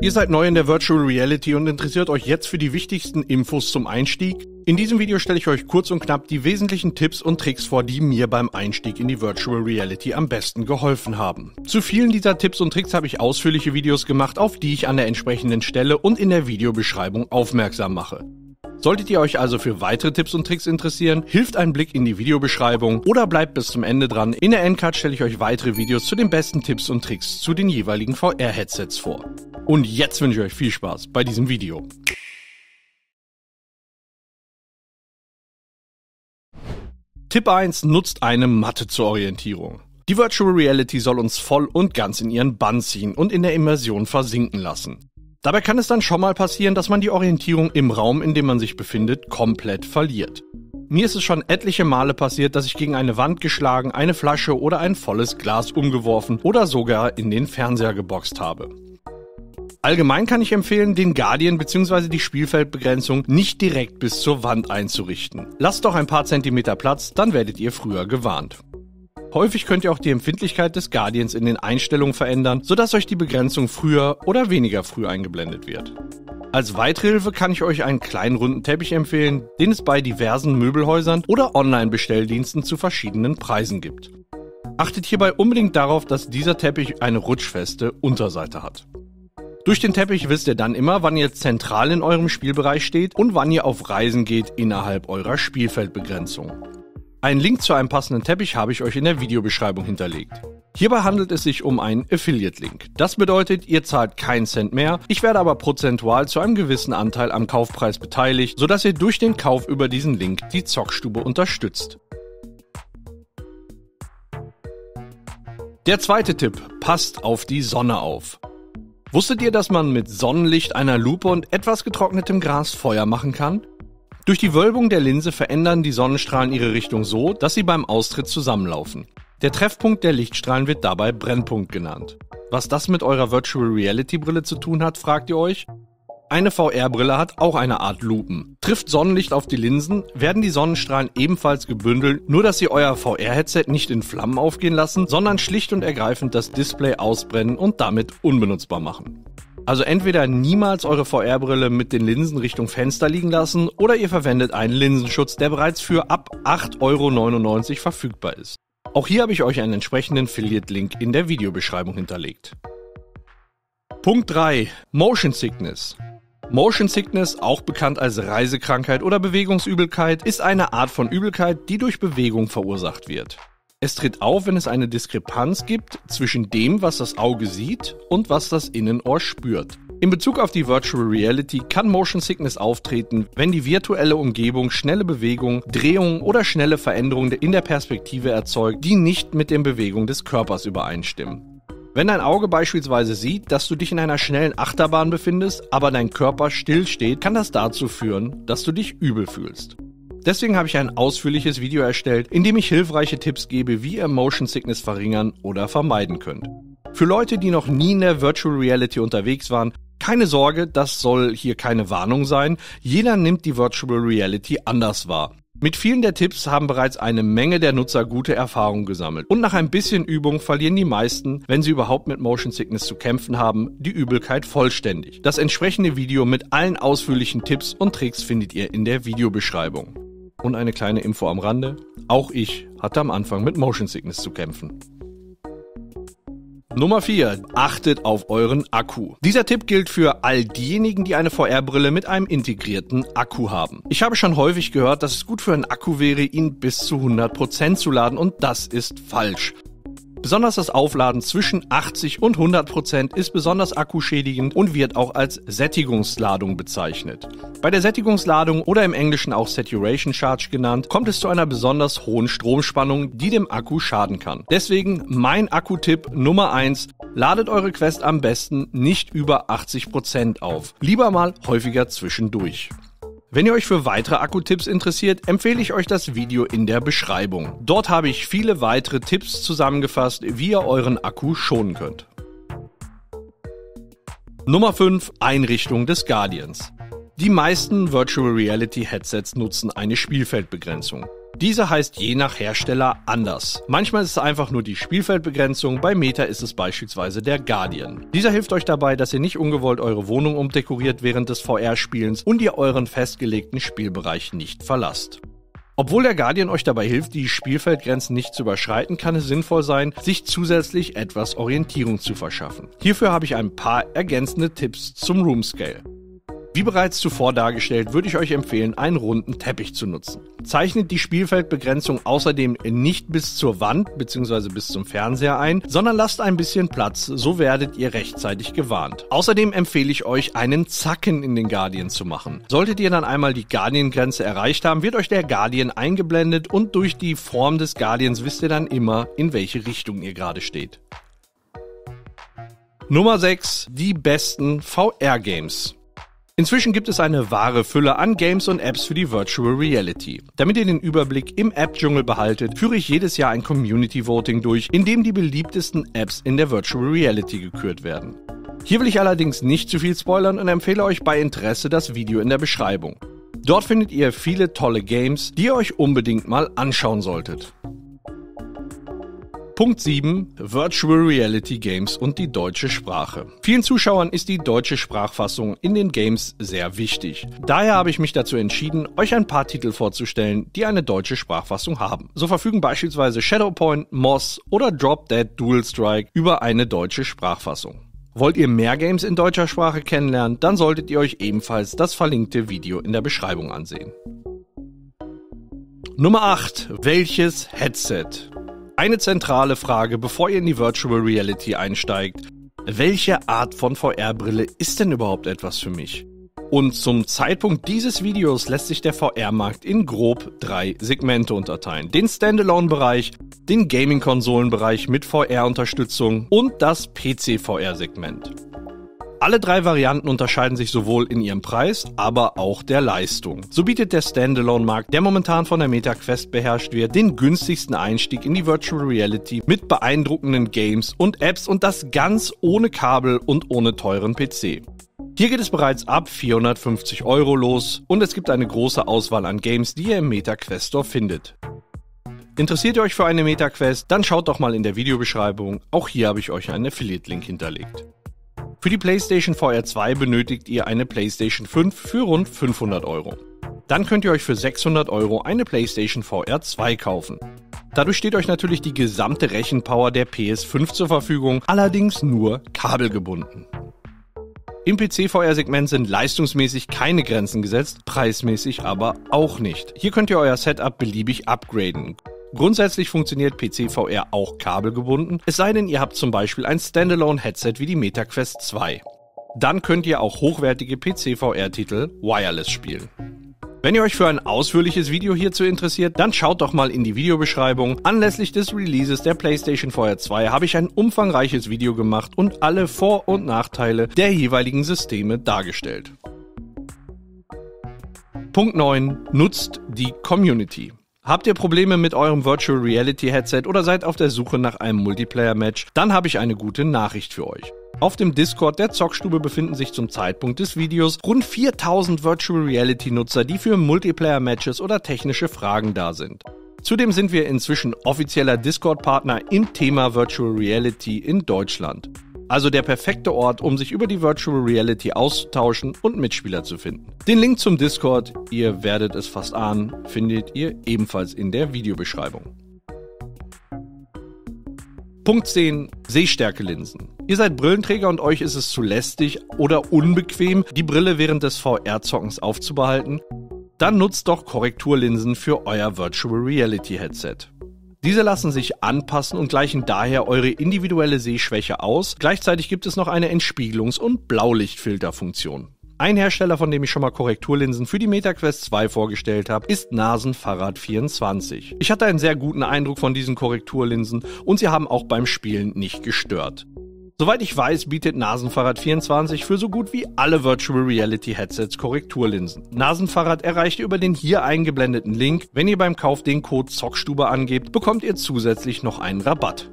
Ihr seid neu in der Virtual Reality und interessiert euch jetzt für die wichtigsten Infos zum Einstieg? In diesem Video stelle ich euch kurz und knapp die wesentlichen Tipps und Tricks vor, die mir beim Einstieg in die Virtual Reality am besten geholfen haben. Zu vielen dieser Tipps und Tricks habe ich ausführliche Videos gemacht, auf die ich an der entsprechenden Stelle und in der Videobeschreibung aufmerksam mache. Solltet ihr euch also für weitere Tipps und Tricks interessieren, hilft ein Blick in die Videobeschreibung oder bleibt bis zum Ende dran. In der Endcard stelle ich euch weitere Videos zu den besten Tipps und Tricks zu den jeweiligen VR-Headsets vor. Und jetzt wünsche ich euch viel Spaß bei diesem Video. Tipp 1 nutzt eine Matte zur Orientierung. Die Virtual Reality soll uns voll und ganz in ihren Bann ziehen und in der Immersion versinken lassen. Dabei kann es dann schon mal passieren, dass man die Orientierung im Raum, in dem man sich befindet, komplett verliert. Mir ist es schon etliche Male passiert, dass ich gegen eine Wand geschlagen, eine Flasche oder ein volles Glas umgeworfen oder sogar in den Fernseher geboxt habe. Allgemein kann ich empfehlen, den Guardian bzw. die Spielfeldbegrenzung nicht direkt bis zur Wand einzurichten. Lasst doch ein paar Zentimeter Platz, dann werdet ihr früher gewarnt. Häufig könnt ihr auch die Empfindlichkeit des Guardians in den Einstellungen verändern, sodass euch die Begrenzung früher oder weniger früh eingeblendet wird. Als weitere Hilfe kann ich euch einen kleinen runden Teppich empfehlen, den es bei diversen Möbelhäusern oder Online-Bestelldiensten zu verschiedenen Preisen gibt. Achtet hierbei unbedingt darauf, dass dieser Teppich eine rutschfeste Unterseite hat. Durch den Teppich wisst ihr dann immer, wann ihr zentral in eurem Spielbereich steht und wann ihr auf Reisen geht innerhalb eurer Spielfeldbegrenzung. Einen Link zu einem passenden Teppich habe ich euch in der Videobeschreibung hinterlegt. Hierbei handelt es sich um einen Affiliate-Link. Das bedeutet, ihr zahlt keinen Cent mehr, ich werde aber prozentual zu einem gewissen Anteil am Kaufpreis beteiligt, sodass ihr durch den Kauf über diesen Link die Zockstube unterstützt. Der zweite Tipp, passt auf die Sonne auf. Wusstet ihr, dass man mit Sonnenlicht, einer Lupe und etwas getrocknetem Gras Feuer machen kann? Durch die Wölbung der Linse verändern die Sonnenstrahlen ihre Richtung so, dass sie beim Austritt zusammenlaufen. Der Treffpunkt der Lichtstrahlen wird dabei Brennpunkt genannt. Was das mit eurer Virtual Reality Brille zu tun hat, fragt ihr euch? Eine VR-Brille hat auch eine Art Lupen. Trifft Sonnenlicht auf die Linsen, werden die Sonnenstrahlen ebenfalls gebündelt, nur dass sie euer VR-Headset nicht in Flammen aufgehen lassen, sondern schlicht und ergreifend das Display ausbrennen und damit unbenutzbar machen. Also entweder niemals eure VR-Brille mit den Linsen Richtung Fenster liegen lassen oder ihr verwendet einen Linsenschutz, der bereits für ab 8,99 Euro verfügbar ist. Auch hier habe ich euch einen entsprechenden Affiliate-Link in der Videobeschreibung hinterlegt. Punkt 3. Motion Sickness. Motion Sickness, auch bekannt als Reisekrankheit oder Bewegungsübelkeit, ist eine Art von Übelkeit, die durch Bewegung verursacht wird. Es tritt auf, wenn es eine Diskrepanz gibt zwischen dem, was das Auge sieht und was das Innenohr spürt. In Bezug auf die Virtual Reality kann Motion Sickness auftreten, wenn die virtuelle Umgebung schnelle Bewegungen, Drehungen oder schnelle Veränderungen in der Perspektive erzeugt, die nicht mit den Bewegungen des Körpers übereinstimmen. Wenn dein Auge beispielsweise sieht, dass du dich in einer schnellen Achterbahn befindest, aber dein Körper stillsteht, kann das dazu führen, dass du dich übel fühlst. Deswegen habe ich ein ausführliches Video erstellt, in dem ich hilfreiche Tipps gebe, wie ihr Motion Sickness verringern oder vermeiden könnt. Für Leute, die noch nie in der Virtual Reality unterwegs waren, keine Sorge, das soll hier keine Warnung sein. Jeder nimmt die Virtual Reality anders wahr. Mit vielen der Tipps haben bereits eine Menge der Nutzer gute Erfahrungen gesammelt. Und nach ein bisschen Übung verlieren die meisten, wenn sie überhaupt mit Motion Sickness zu kämpfen haben, die Übelkeit vollständig. Das entsprechende Video mit allen ausführlichen Tipps und Tricks findet ihr in der Videobeschreibung. Und eine kleine Info am Rande. Auch ich hatte am Anfang mit Motion Sickness zu kämpfen. Nummer 4. Achtet auf euren Akku. Dieser Tipp gilt für all diejenigen, die eine VR-Brille mit einem integrierten Akku haben. Ich habe schon häufig gehört, dass es gut für einen Akku wäre, ihn bis zu 100% zu laden und das ist falsch. Besonders das Aufladen zwischen 80 und 100 Prozent ist besonders akkuschädigend und wird auch als Sättigungsladung bezeichnet. Bei der Sättigungsladung oder im Englischen auch Saturation Charge genannt, kommt es zu einer besonders hohen Stromspannung, die dem Akku schaden kann. Deswegen mein Akku-Tipp Nummer 1, ladet eure Quest am besten nicht über 80 Prozent auf. Lieber mal häufiger zwischendurch. Wenn ihr euch für weitere Akkutipps interessiert, empfehle ich euch das Video in der Beschreibung. Dort habe ich viele weitere Tipps zusammengefasst, wie ihr euren Akku schonen könnt. Nummer 5. Einrichtung des Guardians. Die meisten Virtual Reality Headsets nutzen eine Spielfeldbegrenzung. Diese heißt je nach Hersteller anders. Manchmal ist es einfach nur die Spielfeldbegrenzung, bei Meta ist es beispielsweise der Guardian. Dieser hilft euch dabei, dass ihr nicht ungewollt eure Wohnung umdekoriert während des VR-Spielens und ihr euren festgelegten Spielbereich nicht verlasst. Obwohl der Guardian euch dabei hilft, die Spielfeldgrenzen nicht zu überschreiten, kann es sinnvoll sein, sich zusätzlich etwas Orientierung zu verschaffen. Hierfür habe ich ein paar ergänzende Tipps zum Room Scale. Wie bereits zuvor dargestellt, würde ich euch empfehlen, einen runden Teppich zu nutzen. Zeichnet die Spielfeldbegrenzung außerdem nicht bis zur Wand bzw. bis zum Fernseher ein, sondern lasst ein bisschen Platz, so werdet ihr rechtzeitig gewarnt. Außerdem empfehle ich euch, einen Zacken in den Guardian zu machen. Solltet ihr dann einmal die Guardian-Grenze erreicht haben, wird euch der Guardian eingeblendet und durch die Form des Guardians wisst ihr dann immer, in welche Richtung ihr gerade steht. Nummer 6. Die besten VR-Games. Inzwischen gibt es eine wahre Fülle an Games und Apps für die Virtual Reality. Damit ihr den Überblick im App-Dschungel behaltet, führe ich jedes Jahr ein Community Voting durch, in dem die beliebtesten Apps in der Virtual Reality gekürt werden. Hier will ich allerdings nicht zu viel spoilern und empfehle euch bei Interesse das Video in der Beschreibung. Dort findet ihr viele tolle Games, die ihr euch unbedingt mal anschauen solltet. Punkt 7. Virtual Reality Games und die deutsche Sprache. Vielen Zuschauern ist die deutsche Sprachfassung in den Games sehr wichtig. Daher habe ich mich dazu entschieden, euch ein paar Titel vorzustellen, die eine deutsche Sprachfassung haben. So verfügen beispielsweise Shadowpoint, Moss oder Drop Dead Dual Strike über eine deutsche Sprachfassung. Wollt ihr mehr Games in deutscher Sprache kennenlernen, dann solltet ihr euch ebenfalls das verlinkte Video in der Beschreibung ansehen. Nummer 8. Welches Headset? Eine zentrale Frage, bevor ihr in die Virtual Reality einsteigt. Welche Art von VR-Brille ist denn überhaupt etwas für mich? Und zum Zeitpunkt dieses Videos lässt sich der VR-Markt in grob drei Segmente unterteilen. Den Standalone-Bereich, den Gaming-Konsolen-Bereich mit VR-Unterstützung und das PC-VR-Segment. Alle drei Varianten unterscheiden sich sowohl in ihrem Preis, aber auch der Leistung. So bietet der Standalone-Markt, der momentan von der MetaQuest beherrscht wird, den günstigsten Einstieg in die Virtual Reality mit beeindruckenden Games und Apps und das ganz ohne Kabel und ohne teuren PC. Hier geht es bereits ab 450 Euro los und es gibt eine große Auswahl an Games, die ihr im MetaQuest Store findet. Interessiert ihr euch für eine MetaQuest? Dann schaut doch mal in der Videobeschreibung. Auch hier habe ich euch einen Affiliate-Link hinterlegt. Für die PlayStation VR 2 benötigt ihr eine PlayStation 5 für rund 500 Euro. Dann könnt ihr euch für 600 Euro eine PlayStation VR 2 kaufen. Dadurch steht euch natürlich die gesamte Rechenpower der PS5 zur Verfügung, allerdings nur kabelgebunden. Im PC-VR-Segment sind leistungsmäßig keine Grenzen gesetzt, preismäßig aber auch nicht. Hier könnt ihr euer Setup beliebig upgraden. Grundsätzlich funktioniert PC VR auch kabelgebunden, es sei denn, ihr habt zum Beispiel ein Standalone-Headset wie die MetaQuest 2. Dann könnt ihr auch hochwertige PC VR-Titel wireless spielen. Wenn ihr euch für ein ausführliches Video hierzu interessiert, dann schaut doch mal in die Videobeschreibung. Anlässlich des Releases der PlayStation VR 2 habe ich ein umfangreiches Video gemacht und alle Vor- und Nachteile der jeweiligen Systeme dargestellt. Punkt 9. Nutzt die Community. Habt ihr Probleme mit eurem Virtual Reality Headset oder seid auf der Suche nach einem Multiplayer-Match? Dann habe ich eine gute Nachricht für euch. Auf dem Discord der Zockstube befinden sich zum Zeitpunkt des Videos rund 4000 Virtual Reality Nutzer, die für Multiplayer-Matches oder technische Fragen da sind. Zudem sind wir inzwischen offizieller Discord-Partner im Thema Virtual Reality in Deutschland. Also der perfekte Ort, um sich über die Virtual Reality auszutauschen und Mitspieler zu finden. Den Link zum Discord, ihr werdet es fast ahnen, findet ihr ebenfalls in der Videobeschreibung. Punkt 10. Sehstärkelinsen. Ihr seid Brillenträger und euch ist es zu lästig oder unbequem, die Brille während des VR-Zockens aufzubehalten? Dann nutzt doch Korrekturlinsen für euer Virtual Reality Headset. Diese lassen sich anpassen und gleichen daher eure individuelle Sehschwäche aus. Gleichzeitig gibt es noch eine Entspiegelungs- und Blaulichtfilterfunktion. Ein Hersteller, von dem ich schon mal Korrekturlinsen für die MetaQuest 2 vorgestellt habe, ist Nasenfahrrad24. Ich hatte einen sehr guten Eindruck von diesen Korrekturlinsen und sie haben auch beim Spielen nicht gestört. Soweit ich weiß, bietet Nasenfahrrad 24 für so gut wie alle Virtual Reality Headsets Korrekturlinsen. Nasenfahrrad erreicht über den hier eingeblendeten Link. Wenn ihr beim Kauf den Code Zockstube angebt, bekommt ihr zusätzlich noch einen Rabatt.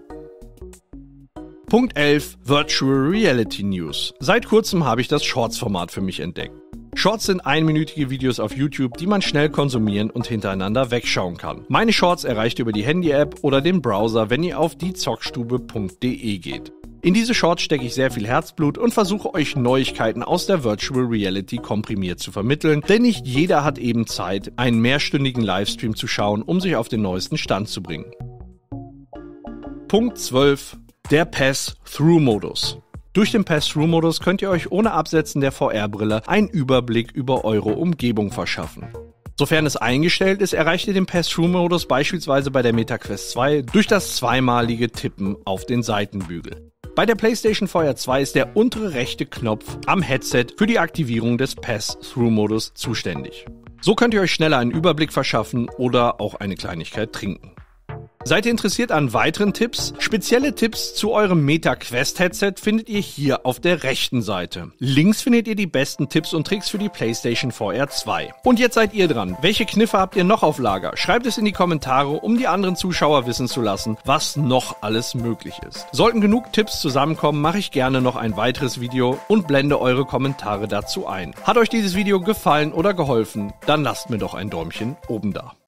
Punkt 11 Virtual Reality News. Seit kurzem habe ich das Shorts-Format für mich entdeckt. Shorts sind einminütige Videos auf YouTube, die man schnell konsumieren und hintereinander wegschauen kann. Meine Shorts erreicht ihr über die Handy-App oder den Browser, wenn ihr auf diezockstube.de geht. In diese Shorts stecke ich sehr viel Herzblut und versuche euch Neuigkeiten aus der Virtual Reality komprimiert zu vermitteln, denn nicht jeder hat eben Zeit, einen mehrstündigen Livestream zu schauen, um sich auf den neuesten Stand zu bringen. Punkt 12. Der Pass-Through-Modus. Durch den Pass-Through-Modus könnt ihr euch ohne Absetzen der VR-Brille einen Überblick über eure Umgebung verschaffen. Sofern es eingestellt ist, erreicht ihr den Pass-Through-Modus beispielsweise bei der MetaQuest 2 durch das zweimalige Tippen auf den Seitenbügel. Bei der PlayStation VR 2 ist der untere rechte Knopf am Headset für die Aktivierung des Pass-Through-Modus zuständig. So könnt ihr euch schneller einen Überblick verschaffen oder auch eine Kleinigkeit trinken. Seid ihr interessiert an weiteren Tipps? Spezielle Tipps zu eurem Meta Quest Headset findet ihr hier auf der rechten Seite. Links findet ihr die besten Tipps und Tricks für die PlayStation VR 2. Und jetzt seid ihr dran. Welche Kniffe habt ihr noch auf Lager? Schreibt es in die Kommentare, um die anderen Zuschauer wissen zu lassen, was noch alles möglich ist. Sollten genug Tipps zusammenkommen, mache ich gerne noch ein weiteres Video und blende eure Kommentare dazu ein. Hat euch dieses Video gefallen oder geholfen? Dann lasst mir doch ein Däumchen oben da.